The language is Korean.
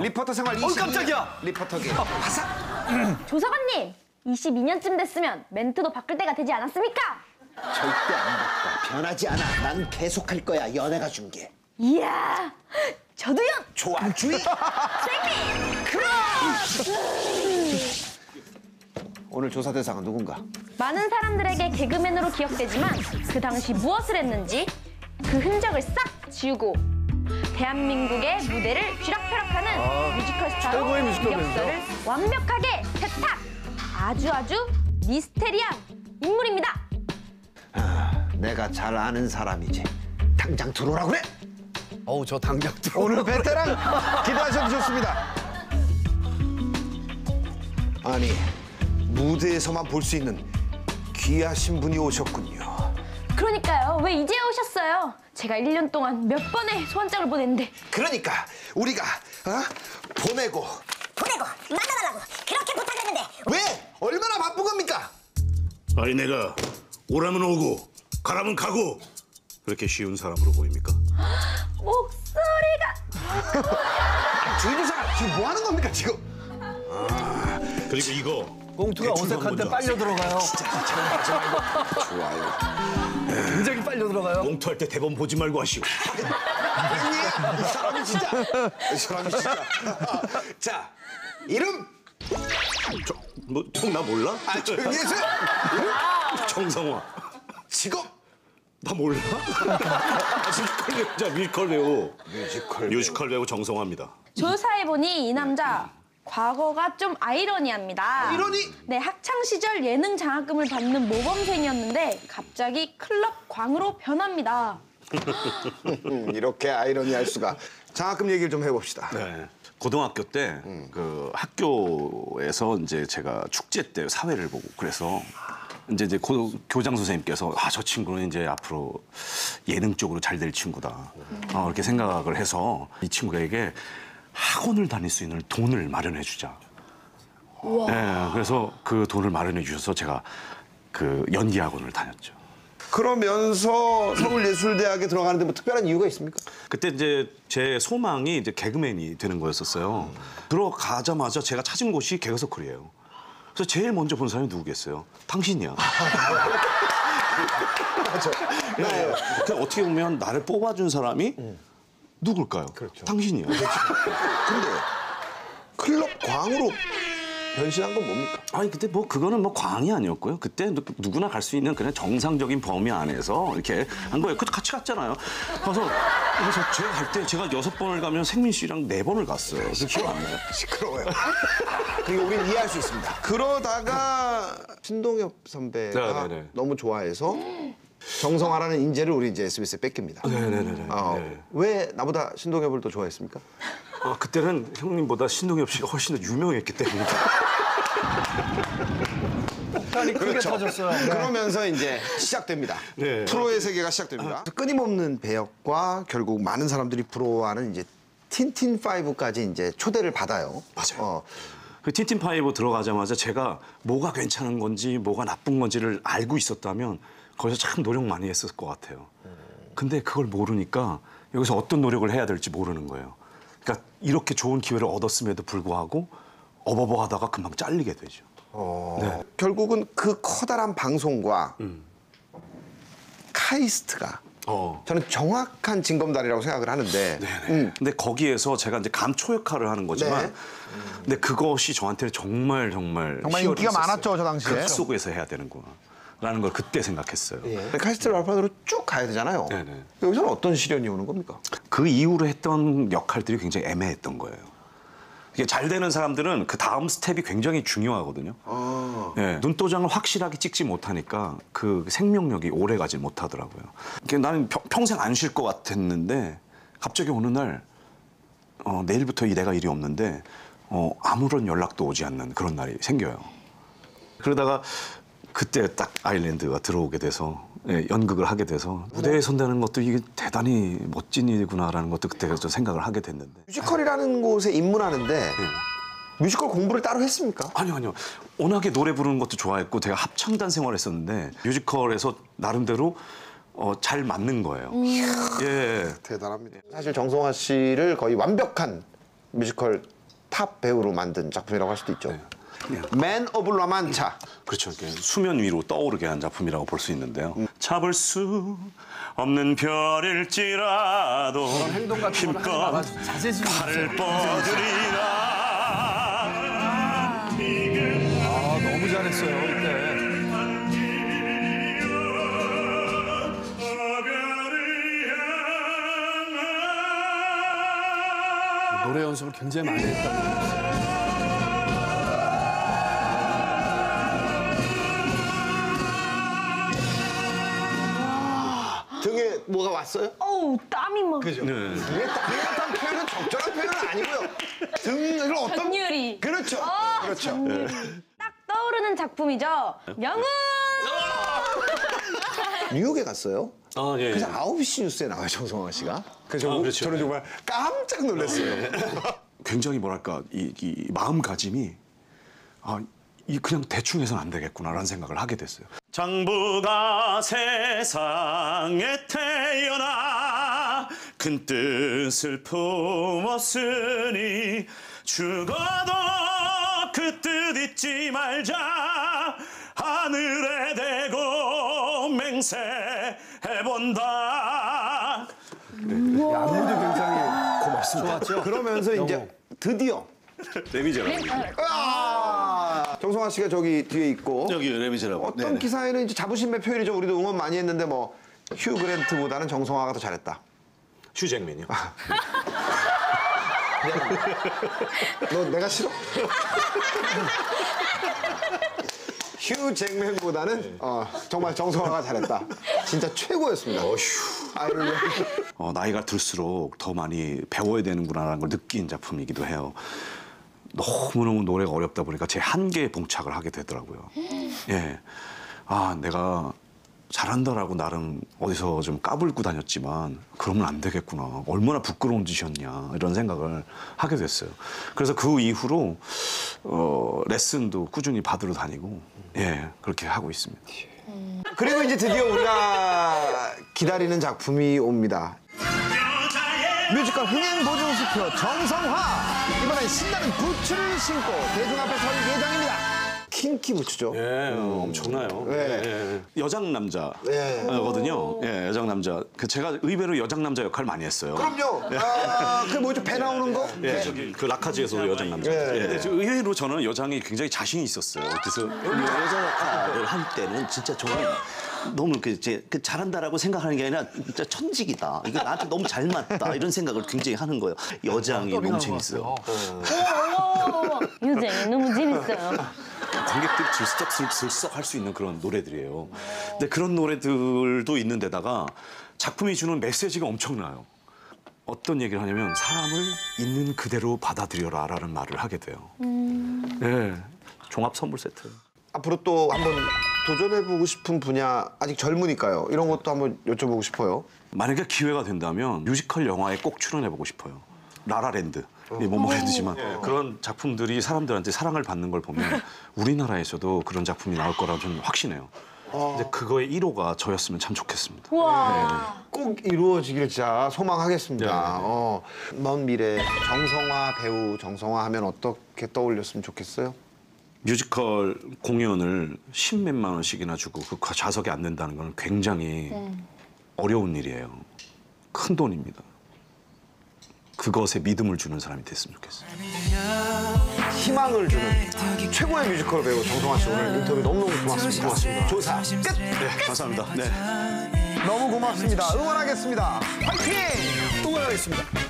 리포터 생활 20년. 깜짝이야. 리포터계. 바삭. 조사관님, 22년쯤 됐으면 멘트도 바꿀 때가 되지 않았습니까? 절대 안 바꿔. 변하지 않아. 난 계속할 거야. 연애가 중계. 이야, 저도요. 좋아, 주의. 오늘 조사 대상은 누군가? 많은 사람들에게 개그맨으로 기억되지만 그 당시 무엇을 했는지 그 흔적을 싹 지우고 대한민국의 무대를 쥐락펴락하는 뮤지컬 스타로 최고의 뮤지컬맨이죠. 이력서를 완벽하게 세탁! 아주 아주 미스테리한 인물입니다. 내가 잘 아는 사람이지. 당장 들어오라 그래. 어우 저 당장 들어. 오늘 베테랑 기대하셔도 좋습니다. 아니 무대에서만 볼 수 있는 귀하신 분이 오셨군요. 그러니까요. 왜 이제 오셨어요? 제가 1년 동안 몇 번의 소환장을 보냈는데 그러니까 우리가 어? 보내고 보내고 만나달라고 그렇게 부탁했는데 왜 얼마나 바쁜 겁니까? 아니 내가 오라면 오고 가라면 가고 그렇게 쉬운 사람으로 보입니까? 목소리가 아, 주인조사 지금 뭐 하는 겁니까 지금? 그리고 이거 대출 어색한데. 빨려 들어가요. 좋아요. 굉장히 빨려 들어가요. 콩트할 때 대본 보지 말고 하시고 아니 이 사람이 진짜 이 사람이 진짜. 자 이름 뭐 형나 몰라? 아 조용히 해주세요. 정성화 직업 나 몰라? 뮤지컬 배우자 뮤지컬 배우 뮤지컬 뮤지컬 배우 정성화입니다 조사해보니 이 남자 과거가 좀 아이러니합니다. 아이러니? 네, 학창 시절 예능 장학금을 받는 모범생이었는데 갑자기 클럽 광으로 변합니다. 음, 이렇게 아이러니할 수가. 장학금 얘기를 좀 해봅시다. 네. 고등학교 때 그 학교에서 이제 제가 축제 때 사회를 보고 그래서 이제 이제 고, 교장 선생님께서 아 저 친구는 이제 앞으로 예능 쪽으로 잘 될 친구다 어, 이렇게 생각을 해서 이 친구에게 학원을 다닐 수 있는 돈을 마련해 주자. 네, 그래서 그 돈을 마련해 주셔서 제가 그 연기 학원을 다녔죠. 그러면서 서울예술대학에 들어가는데 뭐 특별한 이유가 있습니까? 그때 이제 제 소망이 이제 개그맨이 되는 거였었어요. 들어가자마자 제가 찾은 곳이 개그서클이에요. 그래서 제일 먼저 본 사람이 누구겠어요? 당신이야. 네. 그 어떻게 보면 나를 뽑아준 사람이 누굴까요? 당신이야. 근데 클럽 광으로 변신한 건 뭡니까? 아니 그때 뭐 그거는 뭐 광이 아니었고요. 그때 누- 누구나 갈 수 있는 그냥 정상적인 범위 안에서 이렇게 한 거예요. 그때 같이 갔잖아요. 그래서 그래서 제가 갈 때 제가 여섯 번을 가면 생민 씨랑 네 번을 갔어요. 그래서 기억 안 나요. 시끄러워요. 그리고 우린 이해할 수 있습니다. 그러다가 신동엽 선배가 네, 네, 네. 너무 좋아해서 정성화라는 인재를 우리 이제 SBS에 뺏깁니다. 네네네. 어, 네. 왜 나보다 신동엽을 더 좋아했습니까? 아, 그때는 형님보다 신동엽 씨가 훨씬 더 유명했기 때문에. 폭탄이 크게 터졌어요. 그러면서 이제 시작됩니다. 네. 프로의 세계가 시작됩니다. 끊임없는 배역과 결국 많은 사람들이 부러워하는 이제 틴틴 5까지 이제 초대를 받아요. 맞아요. 어, 그 틴틴 파이브 들어가자마자 제가 뭐가 괜찮은 건지 뭐가 나쁜 건지를 알고 있었다면 거기서 참 노력 많이 했을 것 같아요. 근데 그걸 모르니까 여기서 어떤 노력을 해야 될지 모르는 거예요. 그러니까 이렇게 좋은 기회를 얻었음에도 불구하고 어버버 하다가 금방 잘리게 되죠. 어, 네. 결국은 그 커다란 방송과 음. 카이스트가 어. 저는 정확한 징검다리라고 생각을 하는데 음, 근데 거기에서 제가 이제 감초 역할을 하는 거지만 네. 근데 그것이 저한테는 정말 정말 정말 인기가 줬었어요. 많았죠, 저 당시에. 그 속에서 해야 되는구나. 라는 걸 그때 생각했어요. 카이스트 발판으로 쭉 가야 되잖아요. 네네. 여기서는 어떤 시련이 오는 겁니까? 그 이후로 했던 역할들이 굉장히 애매했던 거예요. 이게 잘 되는 사람들은 그 다음 스텝이 굉장히 중요하거든요. 예, 눈도장을 확실하게 찍지 못하니까 그 생명력이 오래 가지 못하더라고요. 이게 나는 평- 평생 안 쉴 것 같았는데 갑자기 어느 날 어, 내일부터 이 내가 일이 없는데 어, 아무런 연락도 오지 않는 그런 날이 생겨요. 그러다가 그때 딱 아일랜드가 들어오게 돼서 예, 연극을 하게 돼서 무대에 선다는 것도 이게 대단히 멋진 일이구나라는 것도 그때 좀 생각을 하게 됐는데 뮤지컬이라는 곳에 입문하는데 뮤지컬 공부를 따로 했습니까? 아니요 아니요 워낙에 노래 부르는 것도 좋아했고 제가 합창단 생활했었는데 뮤지컬에서 나름대로 어, 잘 맞는 거예요. 예. 대단합니다. 사실 정성화 씨를 거의 완벽한 뮤지컬 탑 배우로 만든 작품이라고 할 수도 있죠. 네. 맨 오브 라만차. 그렇죠. 이렇게 수면 위로 떠오르게 한 작품이라고 볼 수 있는데요. 잡을 수 없는 별일지라도 행동 같은 걸 하지 힘껏 말아줘. 자제심 좀 팔을. 뻗으리라. 아, 너무 잘했어요, 이때. 노래 연습을 굉장히 많이 했다 왔어요? 어우 땀이 막. 이게 땀이 같은 표현은 적절한 표현은 아니고요. 등을 어떤 전율이. 그렇죠. 아, 그렇죠. 전율이. 딱 떠오르는 작품이죠. 영웅. 뉴욕에 갔어요. 아, 예, 그래서 예. 9시 뉴스에 나와요, 정성화 씨가. 그래서 아, 그렇죠. 저는 정말 깜짝 놀랐어요. 굉장히 뭐랄까 이, 이 마음가짐이 아, 이 그냥 대충 해서는 안 되겠구나라는 생각을 하게 됐어요. 장부가 세상에 태어나 큰 뜻을 품었으니 죽어도 그 뜻 잊지 말자 하늘에 대고 맹세해본다 안무도 굉장히 고맙습니다. 좋았죠? 그러면서 이제 드디어 레미제라블 아, 정성화 씨가 저기 뒤에 있고 여기 레미제라블 어떤 기사에는 이제 자부심의 표현이죠. 우리도 응원 많이 했는데 뭐 휴 그랜트보다는 정성화가 더 잘했다. 휴잭맨이요 너 내가 싫어? 휴 잭맨보다는 어, 정말 정성화가 잘했다. 진짜 최고였습니다. 아유, 어, 나이가 들수록 더 많이 배워야 되는구나라는 걸 느낀 작품이기도 해요. 너무너무 노래가 어렵다 보니까 제 한계에 봉착을 하게 되더라고요. 예. 아, 내가 잘한다라고 나름 어디서 좀 까불고 다녔지만 그러면 안 되겠구나. 얼마나 부끄러운 짓이었냐. 이런 생각을 하게 됐어요. 그래서 그 이후로 어, 레슨도 꾸준히 받으러 다니고 예, 그렇게 하고 있습니다. 그리고 이제 드디어 우리가 기다리는 작품이 옵니다. 뮤지컬 흥행 보증수표 정성화 이번엔 신나는 부츠를 신고 대중 앞에 설 예정입니다. 킹키 부츠죠. 예, 엄청나요. 네. 예, 여장 네. 남자거든요. 예, 여장 남자. 그 제가 의외로 여장 남자 역할 많이 했어요. 그럼요. 아, 그 뭐죠 배 나오는 거? 예, 저기 그 라카지에서도 여장 남자. 네. 예. 근데 저 의외로 저는 여장이 굉장히 자신이 있었어요. 그래서 여자 역할을 할 때는 진짜 저는 너무 그, 이제 그 잘한다라고 생각하는 게 아니라 진짜 천직이다. 이거 나한테 너무 잘 맞다. 이런 생각을 굉장히 하는 거예요. 여장이 너무 재밌어요. 유쟁이 너무 재밌어요. 관객들이 들썩들썩 할 수 있는 그런 노래들이에요. 근데 그런 노래들도 있는데다가 작품이 주는 메시지가 엄청나요. 어떤 얘기를 하냐면 사람을 있는 그대로 받아들여라라는 말을 하게 돼요. 예, 종합 선물 세트. 앞으로 또 한번 도전해보고 싶은 분야 아직 젊으니까요. 이런 것도 한번 여쭤보고 싶어요. 만약에 기회가 된다면 뮤지컬 영화에 꼭 출연해보고 싶어요. 라라랜드. 이 모모랜드지만 그런 작품들이 사람들한테 사랑을 받는 걸 보면 우리나라에서도 그런 작품이 나올 거라고 저는 확신해요. 근데 그거의 1호가 저였으면 참 좋겠습니다. 와. 꼭 이루어지길 진짜 소망하겠습니다. 네. 어, 먼 미래 정성화 배우 정성화 하면 어떻게 떠올렸으면 좋겠어요? 뮤지컬 공연을 십몇만 원씩이나 주고 그 좌석에 앉는다는 건 굉장히 어려운 일이에요. 큰 돈입니다. 그것에 믿음을 주는 사람이 됐으면 좋겠어요. 희망을 주는 최고의 뮤지컬 배우 정성화 씨 오늘 인터뷰 너무너무 고맙습니다. 고맙습니다. 조사 끝! 네, 감사합니다. 네. 너무 고맙습니다. 응원하겠습니다. 화이팅! 또 가겠습니다.